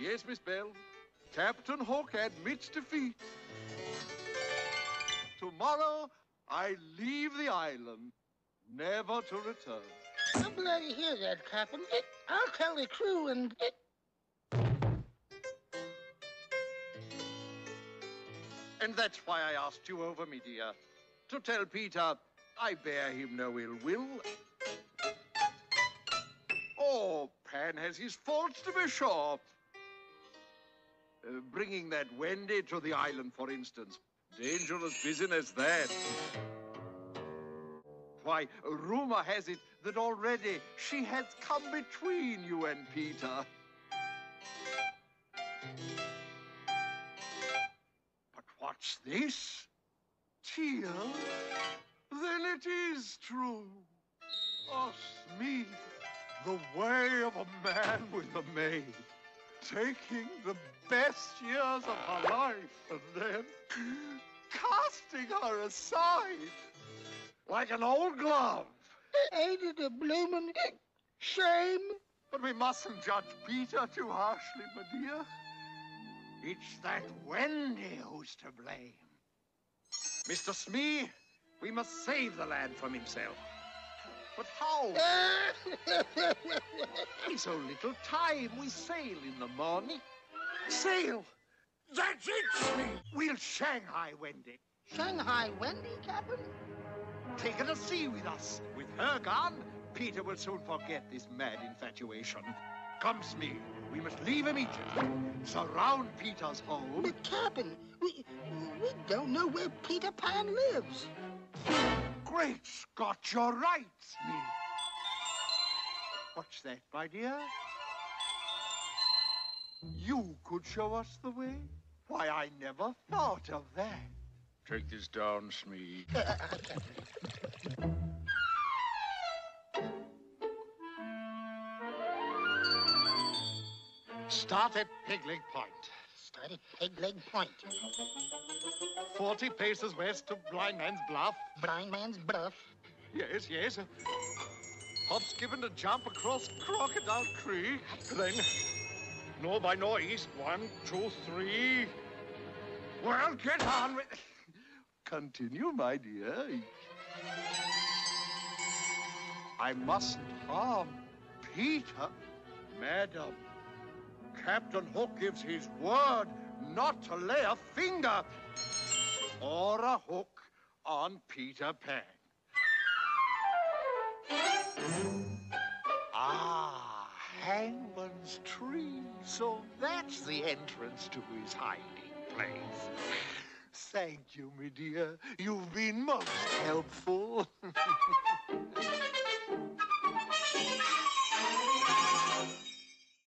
Yes, Miss Bell. Captain Hook admits defeat. Tomorrow, I leave the island, never to return. I'm glad to hear that, Captain. I'll tell the crew and... And that's why I asked you over, me dear. To tell Peter I bear him no ill will. Oh, Pan has his faults, to be sure. Uh, bringing that Wendy to the island, for instance. Dangerous business, that. Why, rumor has it that already she has come between you and Peter. But what's this? Teal? Then it is true. Oh, Smee, the way of a man with a maid. Taking the best years of her life and then casting her aside like an old glove. Ain't it a bloomin' shame? But we mustn't judge Peter too harshly, my dear. It's that Wendy who's to blame. Mr. Smee, we must save the lad from himself. But how? In so little time, we sail in the morning. Sail! That's it, Smee! We'll Shanghai Wendy. Shanghai Wendy, Captain? Take her to sea with us. With her gone, Peter will soon forget this mad infatuation. Come, Smee. We must leave immediately. Surround Peter's home. But, Captain, we, we don't know where Peter Pan lives. Great Scott, you're right, Smee. What's that, my dear? You could show us the way? Why, I never thought of that. Take this down, Smee. Captain. Start at Pegleg Point. Start at Peg Leg Point. 40 paces west of Blind Man's Bluff. Blind Man's Bluff. Yes, yes. Hop's given a jump across Crocodile Creek. Then, no by northeast. One, two, three. Well, get on with... Continue, my dear. I mustn't harm Peter. Madam, Captain Hook gives his word not to lay a finger or a hook on Peter Pan. Ah, Hangman's Tree. So that's the entrance to his hiding place. Thank you, me dear. You've been most helpful.